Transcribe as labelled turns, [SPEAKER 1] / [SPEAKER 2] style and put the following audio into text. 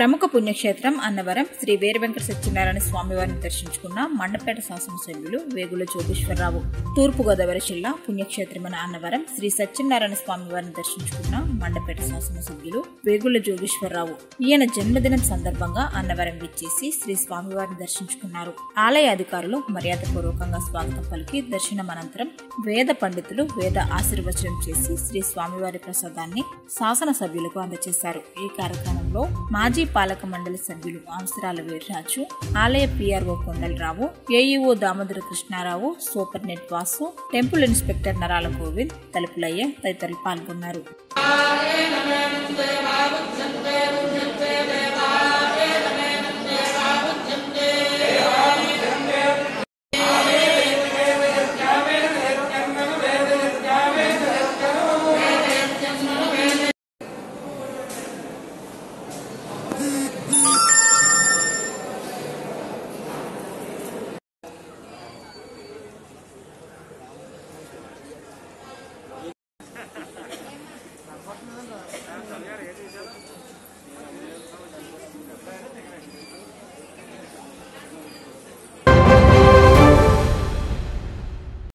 [SPEAKER 1] ప్రముఖ పుణ్యక్షేత్రం అన్నవరం శ్రీ వీర వెంకట సత్యనారాయణ స్వామివారిని దర్శించుకున్న మండపేట శాసనసభ్యులు వేగుల జోగేశ్వరరావు తూర్పుగోదావరి జిల్లా పుణ్యక్షేత్రమైన అన్నవరం శ్రీ సత్యనారాయణ స్వామివారిని దర్శించుకున్న మండపేట శాసనసభ్యులు వేగుల జోగేశ్వరరావు ఈయన జన్మదినం సందర్భంగా అన్నవరం విచ్చేసి శ్రీ స్వామివారిని దర్శించుకున్నారు. ఆలయ అధికారులు మర్యాదపూర్వకంగా స్వాగతం పలికి దర్శనం అనంతరం వేద పండితులు వేద ఆశీర్వచనం చేసి శ్రీ స్వామివారి ప్రసాదాన్ని శాసన సభ్యులకు అందజేశారు ఈ కార్యక్రమంలో మాజీ పాలక మండలి సభ్యులు అంశరాల వీర్రాజు ఆలయ PRO Kondalarao AEO Damodara Krishnarao superintendent Vasu temple inspector Narala Govind Talupulayya తదితరులు పాల్గొన్నారు.
[SPEAKER 2] yere geçeceğiz.